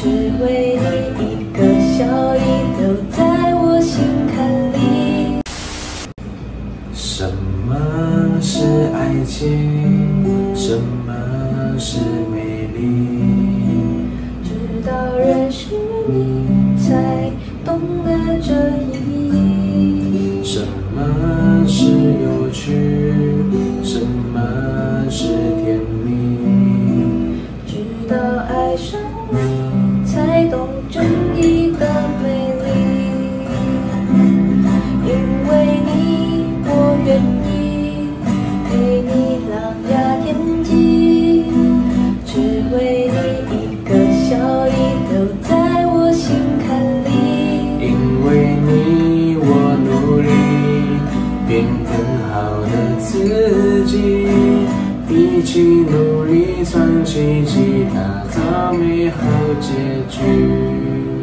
只为你一个笑意留在我心坎里。什么是爱情？什么是美丽？直到认识你，才懂得这意义。什么是愿意陪你狼牙天际，只为你一个笑意留在我心坎里。因为你，我努力变更好的自己，一起努力创奇迹，打造美好结局。